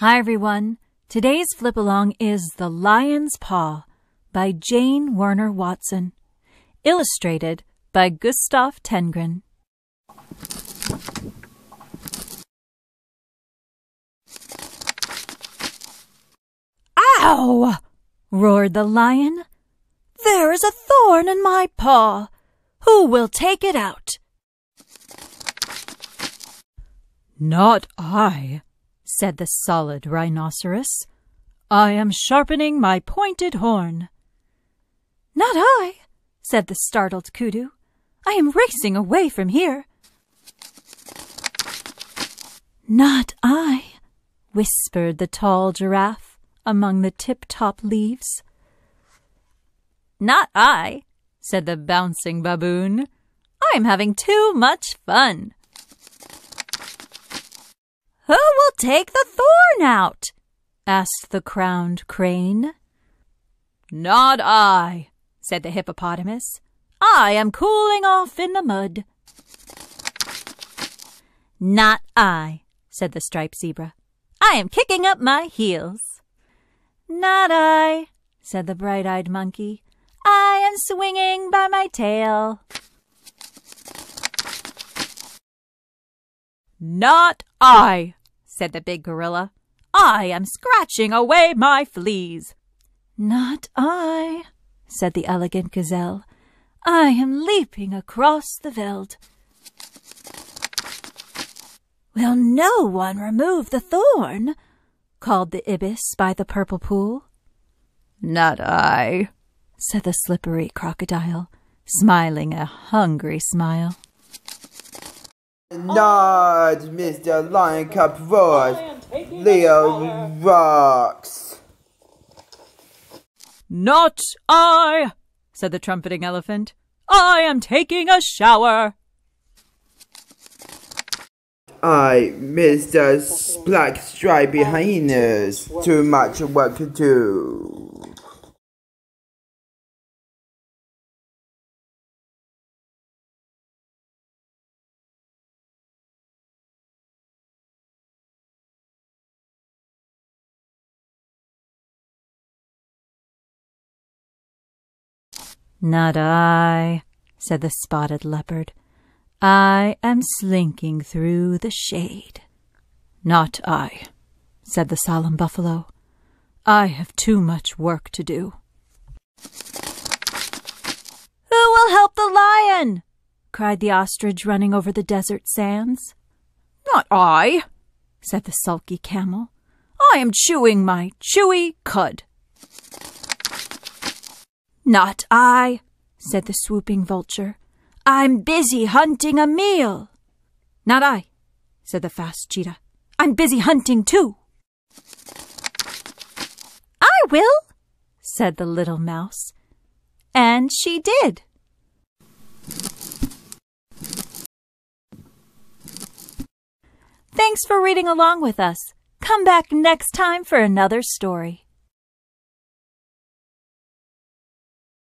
Hi, everyone. Today's flip along is The Lion's Paw by Jane Werner Watson, illustrated by Gustaf Tenggren. Ow! roared the lion. There is a thorn in my paw. Who will take it out? Not I, said the solid rhinoceros. I am sharpening my pointed horn. Not I, said the startled kudu. I am racing away from here. Not I, whispered the tall giraffe among the tip-top leaves. Not I, said the bouncing baboon. I'm having too much fun. Who will take the thorn out? asked the crowned crane. Not I, said the hippopotamus. I am cooling off in the mud. Not I, said the striped zebra. I am kicking up my heels. Not I, said the bright-eyed monkey. I am swinging by my tail. Not I, said the big gorilla. I am scratching away my fleas. Not I, said the elegant gazelle. I am leaping across the veld. Will no one remove the thorn? called the ibis by the purple pool. Not I, said the slippery crocodile, smiling a hungry smile. Not Mr. Lion Cup Roars. Leo rocks. Not I, said the trumpeting elephant. I am taking a shower. I, Mr. Black Stripy Hyenas. Too much work to do. Not I, said the spotted leopard. I am slinking through the shade. Not I, said the solemn buffalo. I have too much work to do. Who will help the lion? cried the ostrich running over the desert sands. Not I, said the sulky camel. I am chewing my chewy cud. Not I, said the swooping vulture. I'm busy hunting a meal. Not I, said the fast cheetah. I'm busy hunting too. I will, said the little mouse. And she did. Thanks for reading along with us. Come back next time for another story.